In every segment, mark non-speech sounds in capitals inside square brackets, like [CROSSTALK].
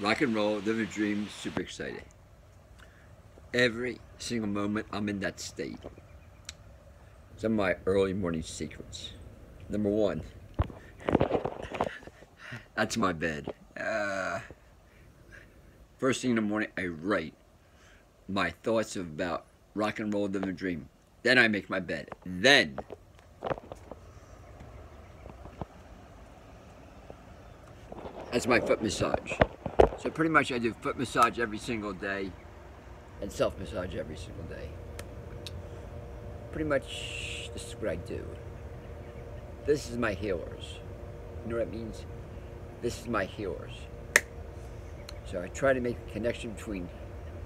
rock and roll, live a dream, super excited. Every single moment I'm in that state. Some of my early morning secrets. Number one, that's my bed. Uh, first thing in the morning, I write my thoughts about rock and roll, live a dream. Then I make my bed. Then that's my foot massage. So pretty much I do foot massage every single day and self massage every single day. Pretty much this is what I do. This is my healers. You know what that means? This is my healers. So I try to make a connection between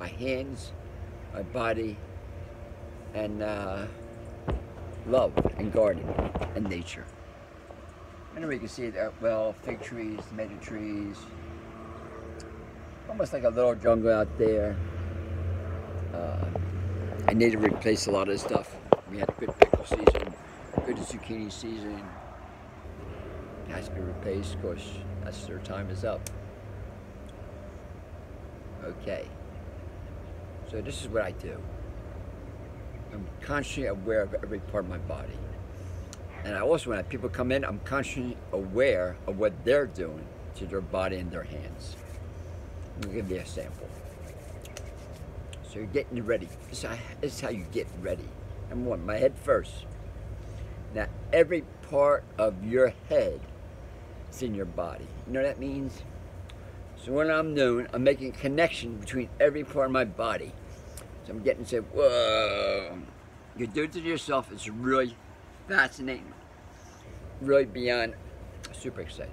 my hands, my body, and uh, love and gardening and nature. I know you can see that, well, fig trees, tomato trees, almost like a little jungle out there. Uh, I need to replace a lot of stuff. We had a good pickle season, good zucchini season. It has to be replaced, of course, that's their time is up. Okay. So this is what I do. I'm constantly aware of every part of my body. And I also, when people come in, I'm constantly aware of what they're doing to their body and their hands. I'll give you a sample. So you're getting ready. This is how you get ready. Number one, my head first. Now, every part of your head is in your body. You know what that means? So what I'm doing, I'm making a connection between every part of my body. So I'm getting to say, whoa. You do it to yourself, it's really fascinating. Really beyond super excited.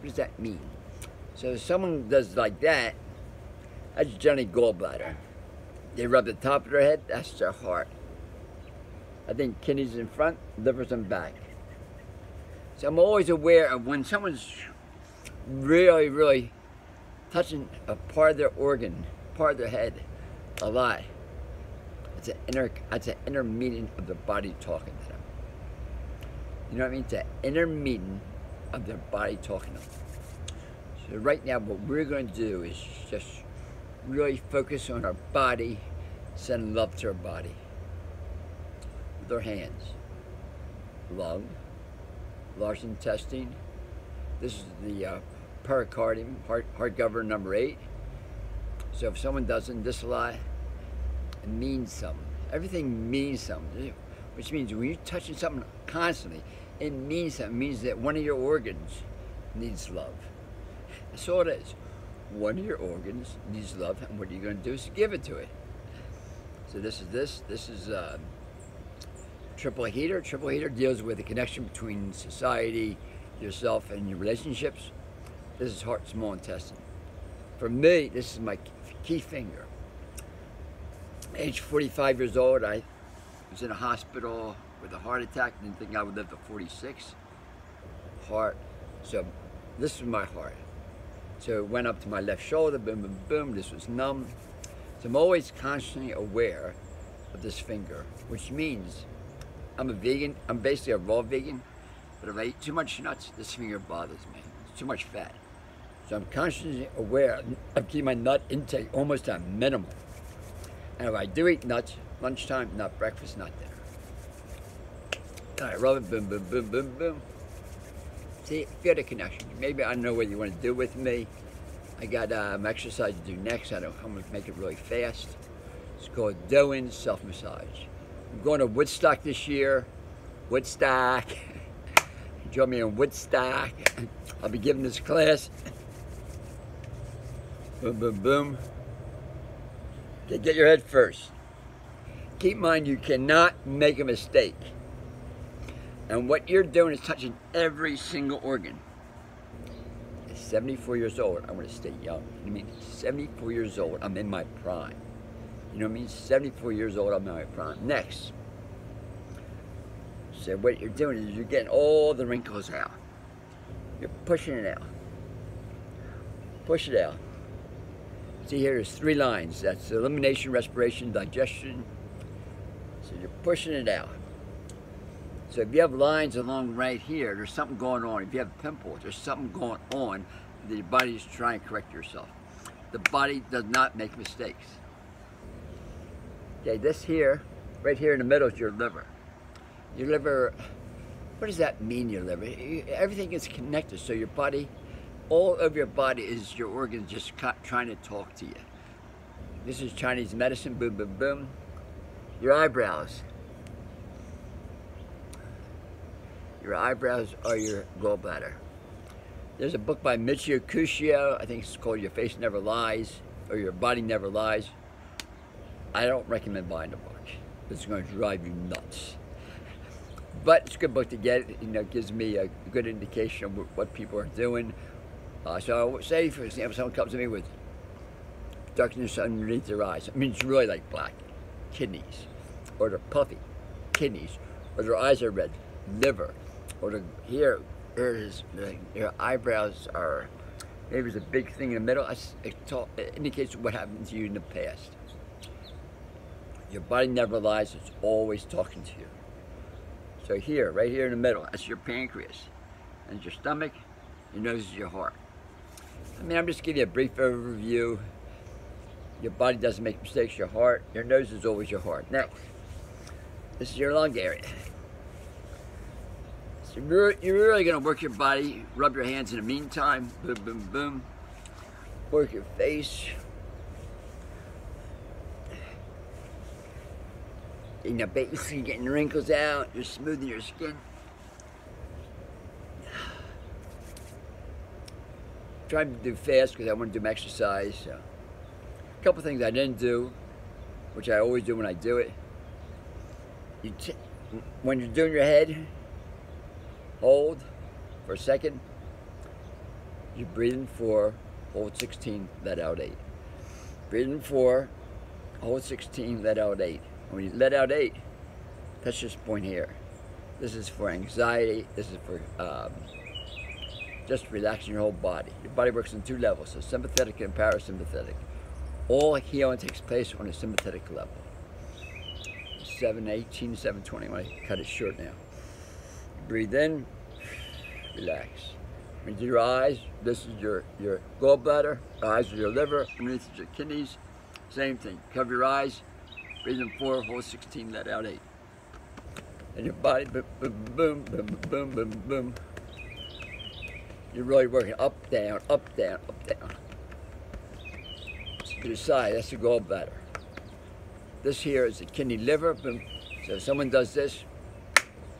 What does that mean? So if someone does like that, that's generally gallbladder. They rub the top of their head, that's their heart. I think kidneys in front, livers in back. So I'm always aware of when someone's really, really touching a part of their organ, part of their head, a lot. It's an inner, it's an inner meeting of the body talking to them. You know what I mean? It's an inner meeting of their body talking to them. Right now, what we're going to do is just really focus on our body, send love to our body with our hands. Lung, large intestine. This is the uh, pericardium, heart, heart governor number eight. So if someone doesn't, lot, it means something. Everything means something, which means when you're touching something constantly, it means something. It means that one of your organs needs love. All it is. One of your organs needs love, and what are you going to do is give it to it. So this is this. This is uh, triple heater. Triple heater deals with the connection between society, yourself, and your relationships. This is heart, small intestine. For me, this is my key finger. Age 45 years old, I was in a hospital with a heart attack. Didn't think I would live to 46. Heart. So this is my heart. So it went up to my left shoulder, boom, boom, boom. This was numb. So I'm always constantly aware of this finger, which means I'm a vegan. I'm basically a raw vegan. But if I eat too much nuts, this finger bothers me. It's too much fat. So I'm constantly aware of keeping my nut intake almost at minimum. And if I do eat nuts, lunchtime, not breakfast, not dinner. All right, rub it, boom, boom, boom, boom, boom. See, feel the connection. Maybe I don't know what you want to do with me. I got um, exercise to do next. I don't, I'm going to make it really fast. It's called Doing Self-Massage. I'm going to Woodstock this year. Woodstock. [LAUGHS] Join me in Woodstock. [LAUGHS] I'll be giving this class. Boom, boom, boom. Get your head first. Keep in mind you cannot make a mistake. And what you're doing is touching every single organ. At 74 years old, I want to stay young. You I mean? 74 years old, I'm in my prime. You know what I mean? 74 years old, I'm in my prime. Next. So what you're doing is you're getting all the wrinkles out. You're pushing it out. Push it out. See here, there's three lines. That's elimination, respiration, digestion. So you're pushing it out. So if you have lines along right here, there's something going on. If you have pimples, there's something going on the body is trying to correct yourself. The body does not make mistakes. Okay, this here, right here in the middle is your liver. Your liver, what does that mean, your liver? Everything is connected, so your body, all of your body is your organs just trying to talk to you. This is Chinese medicine, boom, boom, boom. Your eyebrows. Your eyebrows are your gallbladder. There's a book by Michio Kushi, I think it's called Your Face Never Lies, or Your Body Never Lies. I don't recommend buying the book. It's going to drive you nuts. But it's a good book to get. You know, it gives me a good indication of what people are doing. Uh, so say, for example, someone comes to me with darkness underneath their eyes. I mean, it's really like black. Kidneys. Or they're puffy. Kidneys. Or their eyes are red. Liver. Or the, here, there's, your eyebrows are, maybe there's a big thing in the middle. It, talk, it indicates what happened to you in the past. Your body never lies. It's always talking to you. So here, right here in the middle, that's your pancreas. And your stomach, your nose is your heart. I mean, I'm just giving you a brief overview your body doesn't make mistakes. Your heart, your nose is always your heart. Next, this is your lung area. So you're, you're really going to work your body, rub your hands in the meantime. Boom, boom, boom. Work your face. You know, basically getting wrinkles out. You're smoothing your skin. [SIGHS] Trying to do fast because I want to do exercise. So. A couple things I didn't do, which I always do when I do it. You when you're doing your head, hold for a second. You breathe in four, hold 16, let out eight. Breathe in four, hold 16, let out eight. When you let out eight, that's this point here. This is for anxiety. This is for um, just relaxing your whole body. Your body works on two levels, so sympathetic and parasympathetic. All healing takes place on a sympathetic level. 718, 720. I'm going cut it short now. Breathe in, relax. Into your eyes, this is your, your gallbladder, eyes are your liver, underneath is your kidneys. Same thing. Cover your eyes, breathe in four, hold 16, let out eight. And your body, boom, boom, boom, boom, boom, boom. You're really working up, down, up, down, up, down to the side, that's the gallbladder. This here is the kidney liver. Boom. So if someone does this,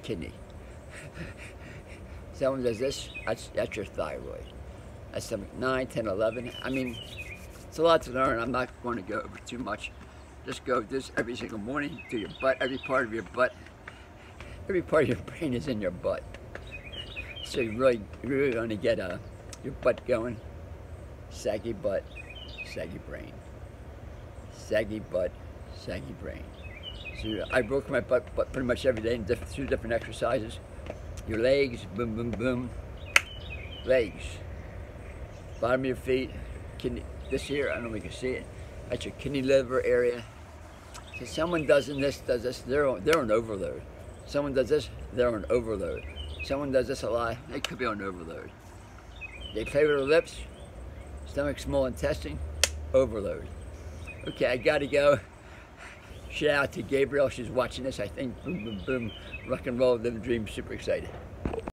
kidney. Someone does this, that's, that's your thyroid. That's stomach 9, 10, 11. I mean, it's a lot to learn. I'm not going to go over too much. Just go this every single morning to your butt, every part of your butt. Every part of your brain is in your butt. So you really, really going to get uh, your butt going. Saggy butt saggy brain. Saggy butt, saggy brain. So I work my butt, butt pretty much every day in different, through different exercises. Your legs, boom, boom, boom. Legs. Bottom of your feet. Kidney, this here, I don't know if you can see it. That's your kidney liver area. So someone does this, does this, they're on, they're on overload. Someone does this, they're on overload. Someone does this a lot, they could be on overload. They play with their lips, stomach, small intestine, overload. Okay, I gotta go. Shout out to Gabriel, she's watching this, I think. Boom, boom, boom. Rock and roll, live the dream, super excited.